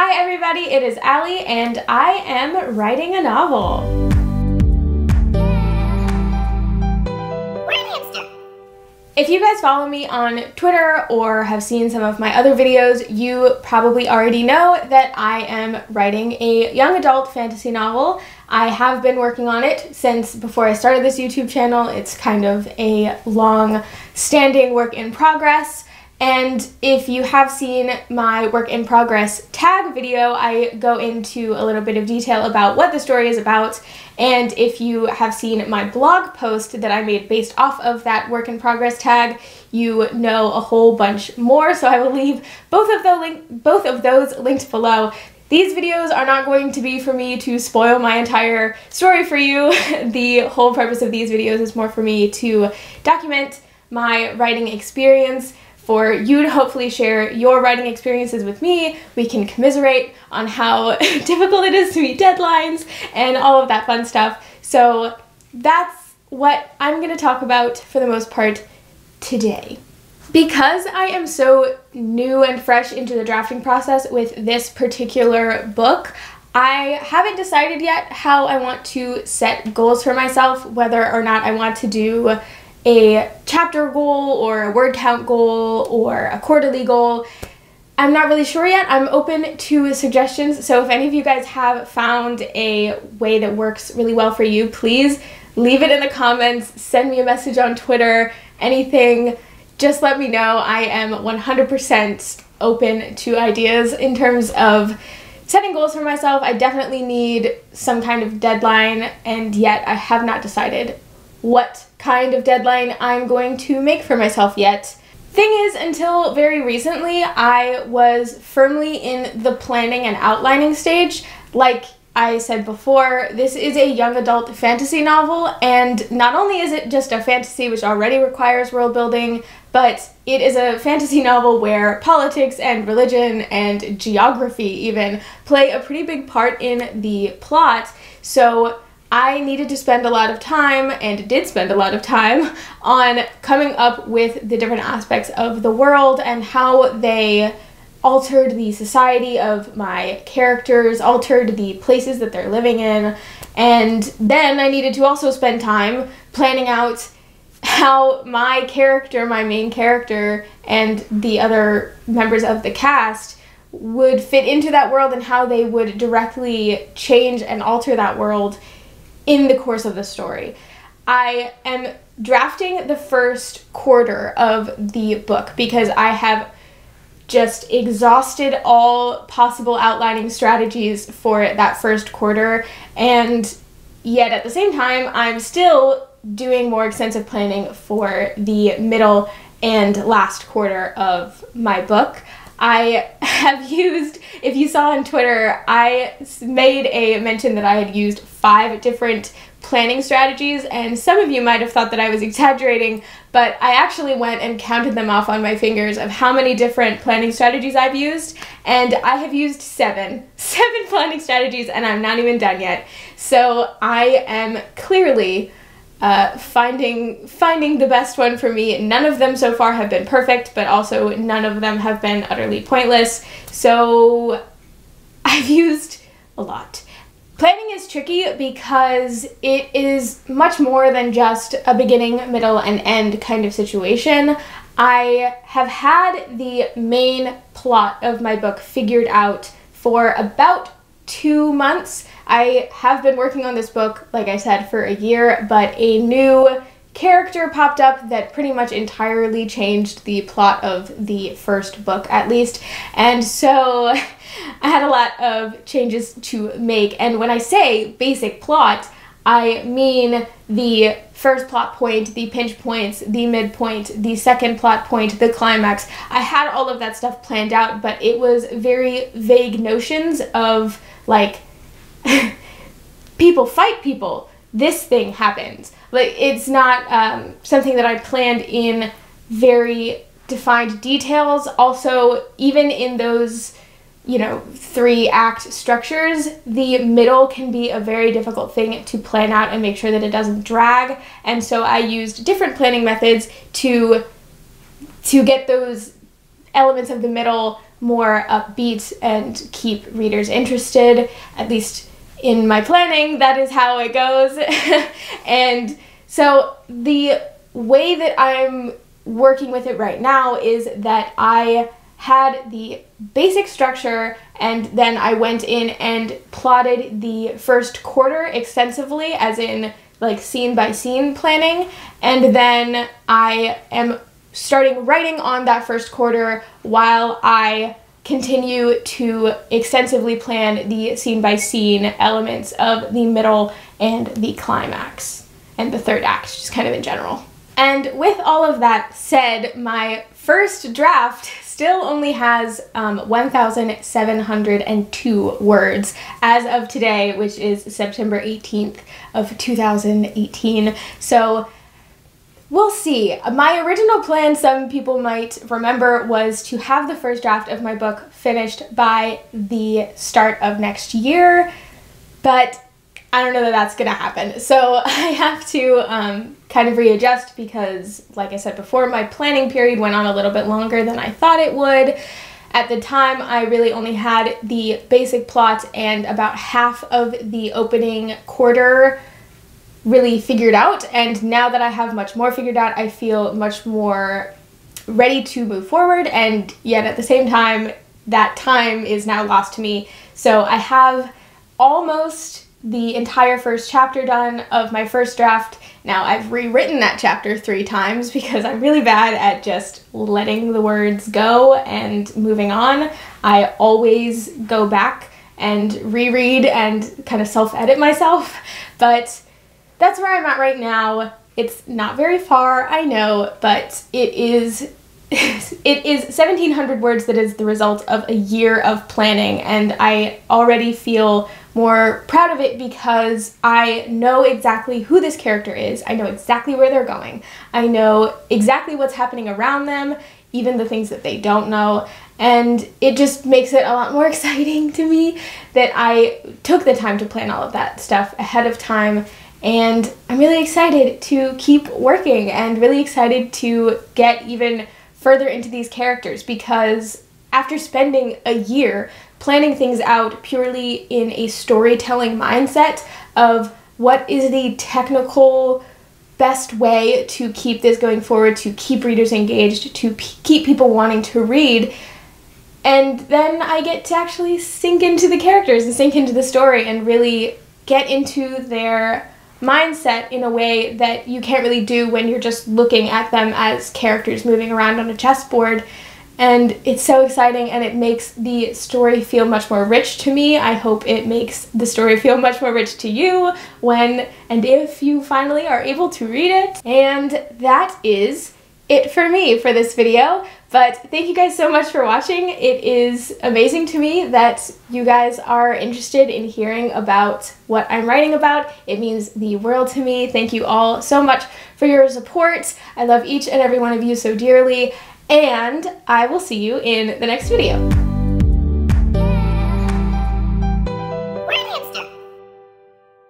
Hi everybody, it is Aly and I am writing a novel. If you guys follow me on Twitter or have seen some of my other videos, you probably already know that I am writing a young adult fantasy novel. I have been working on it since before I started this YouTube channel. It's kind of a long standing work in progress. And if you have seen my work in progress tag video, I go into a little bit of detail about what the story is about. And if you have seen my blog post that I made based off of that work in progress tag, you know a whole bunch more. So I will leave both of the link both of those linked below. These videos are not going to be for me to spoil my entire story for you. the whole purpose of these videos is more for me to document my writing experience for you to hopefully share your writing experiences with me. We can commiserate on how difficult it is to meet deadlines and all of that fun stuff. So that's what I'm going to talk about for the most part today. Because I am so new and fresh into the drafting process with this particular book, I haven't decided yet how I want to set goals for myself, whether or not I want to do a chapter goal or a word count goal or a quarterly goal. I'm not really sure yet. I'm open to suggestions. So if any of you guys have found a way that works really well for you, please leave it in the comments, send me a message on Twitter, anything. Just let me know. I am 100% open to ideas in terms of setting goals for myself. I definitely need some kind of deadline, and yet I have not decided what kind of deadline I'm going to make for myself yet. Thing is, until very recently, I was firmly in the planning and outlining stage. Like I said before, this is a young adult fantasy novel, and not only is it just a fantasy which already requires world building, but it is a fantasy novel where politics and religion and geography even play a pretty big part in the plot. So I needed to spend a lot of time, and did spend a lot of time, on coming up with the different aspects of the world and how they altered the society of my characters, altered the places that they're living in, and then I needed to also spend time planning out how my character, my main character, and the other members of the cast would fit into that world and how they would directly change and alter that world in the course of the story. I am drafting the first quarter of the book because I have just exhausted all possible outlining strategies for that first quarter, and yet at the same time, I'm still doing more extensive planning for the middle and last quarter of my book. I have used, if you saw on Twitter, I made a mention that I had used five different planning strategies, and some of you might have thought that I was exaggerating, but I actually went and counted them off on my fingers of how many different planning strategies I've used, and I have used seven. Seven planning strategies, and I'm not even done yet. So I am clearly uh, finding finding the best one for me. None of them so far have been perfect, but also none of them have been utterly pointless. So I've used a lot. Planning is tricky because it is much more than just a beginning, middle, and end kind of situation. I have had the main plot of my book figured out for about two months. I have been working on this book, like I said, for a year, but a new character popped up that pretty much entirely changed the plot of the first book, at least. And so I had a lot of changes to make. And when I say basic plot, I mean the first plot point, the pinch points, the midpoint, the second plot point, the climax. I had all of that stuff planned out, but it was very vague notions of like people fight people. This thing happens. Like it's not um, something that I planned in very defined details. Also, even in those you know, three act structures, the middle can be a very difficult thing to plan out and make sure that it doesn't drag. And so I used different planning methods to to get those elements of the middle more upbeat and keep readers interested, at least in my planning, that is how it goes. and so the way that I'm working with it right now is that I had the basic structure and then I went in and plotted the first quarter extensively, as in like scene by scene planning, and then I am starting writing on that first quarter while I continue to extensively plan the scene by scene elements of the middle and the climax and the third act, just kind of in general. And with all of that said, my first draft still only has um, 1,702 words as of today, which is September 18th of 2018. So we'll see. My original plan, some people might remember, was to have the first draft of my book finished by the start of next year, but I don't know that that's gonna happen. So I have to um, kind of readjust because, like I said before, my planning period went on a little bit longer than I thought it would. At the time, I really only had the basic plot and about half of the opening quarter really figured out. And now that I have much more figured out, I feel much more ready to move forward. And yet at the same time, that time is now lost to me. So I have almost the entire first chapter done of my first draft. Now, I've rewritten that chapter three times because I'm really bad at just letting the words go and moving on. I always go back and reread and kind of self edit myself, but that's where I'm at right now. It's not very far, I know, but it is it is 1700 words that is the result of a year of planning and I already feel more proud of it because I know exactly who this character is. I know exactly where they're going. I know exactly what's happening around them, even the things that they don't know. And it just makes it a lot more exciting to me that I took the time to plan all of that stuff ahead of time. And I'm really excited to keep working and really excited to get even further into these characters because after spending a year planning things out purely in a storytelling mindset of what is the technical best way to keep this going forward, to keep readers engaged, to keep people wanting to read. And then I get to actually sink into the characters and sink into the story and really get into their mindset in a way that you can't really do when you're just looking at them as characters moving around on a chessboard. And it's so exciting and it makes the story feel much more rich to me. I hope it makes the story feel much more rich to you when and if you finally are able to read it. And that is it for me for this video. But thank you guys so much for watching. It is amazing to me that you guys are interested in hearing about what I'm writing about. It means the world to me. Thank you all so much for your support. I love each and every one of you so dearly, and I will see you in the next video.